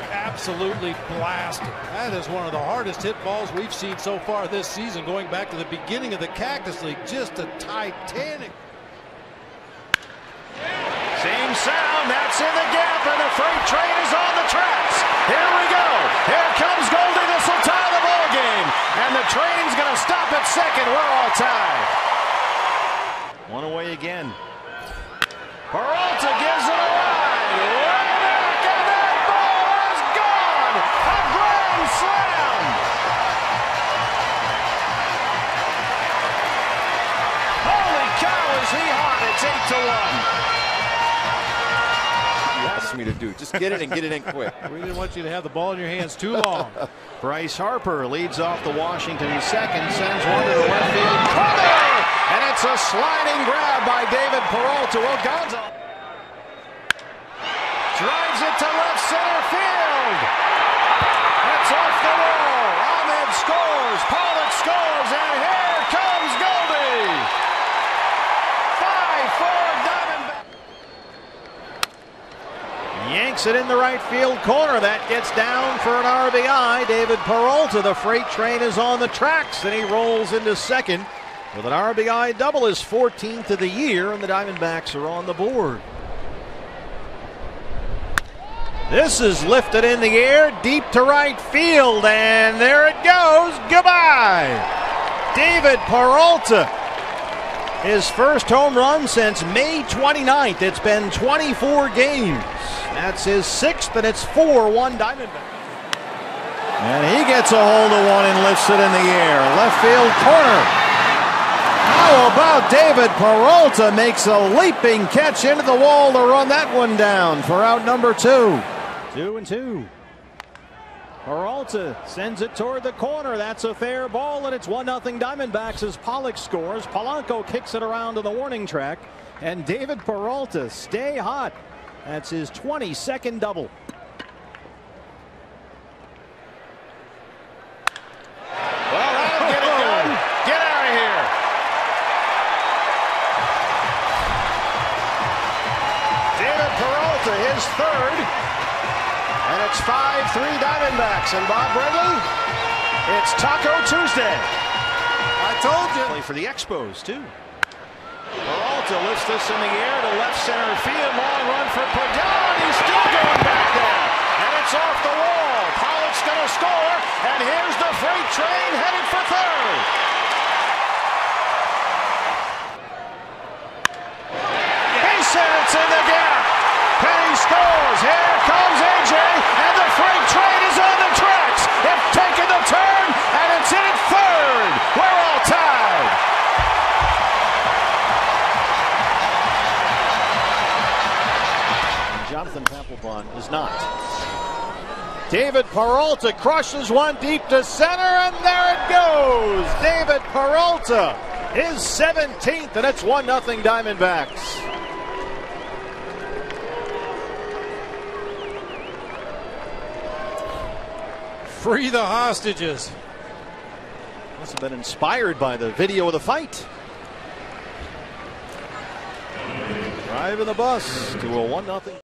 absolutely blasted. That is one of the hardest hit balls we've seen so far this season, going back to the beginning of the Cactus League. Just a titanic. Same sound, that's in the gap, and the freight train is on the tracks. Here we go. Here comes Goldie. This will tie the ball game. And the train's going to stop at second. We're all tied. One away again. Peralta is he hot? It's 8 to 1. You asked me to do. Just get it and get it in quick. We didn't want you to have the ball in your hands too long. Bryce Harper leads off the Washington. Second, sends one to the left field corner, and it's a sliding grab by David Peralta. Well, Gonzalez drives it to left center field. That's off the wall. Ahmed scores. Pollock scores, and here comes Goldie. Five four Diamondback. It in the right field corner. That gets down for an RBI. David Peralta, the freight train is on the tracks, and he rolls into second with an RBI double, his 14th of the year, and the Diamondbacks are on the board. This is lifted in the air, deep to right field, and there it goes. Goodbye. David Peralta. His first home run since May 29th. It's been 24 games. That's his sixth, and it's 4 1 Diamondback. And he gets a hold of one and lifts it in the air. Left field corner. How about David Peralta makes a leaping catch into the wall to run that one down for out number two. Two and two. Peralta sends it toward the corner. That's a fair ball, and it's 1 0 Diamondbacks as Pollock scores. Polanco kicks it around to the warning track, and David Peralta stay hot. That's his 22nd double. Well, that'll get it done. Get out of here. David Peralta, his third. And it's 5 3 Diamondbacks. And Bob Brenly, it's Taco Tuesday. I told you. Play for the Expos, too. Peralta lifts this in the air to left center field. Long run for Padilla. He's still going back there. And it's off the wall. Pollock's going to score. And here's the freight train headed for third. Papelbon is not. David Peralta crushes one deep to center, and there it goes. David Peralta is 17th, and it's 1 0 Diamondbacks. Free the hostages. Must have been inspired by the video of the fight. Driving the bus to a 1 0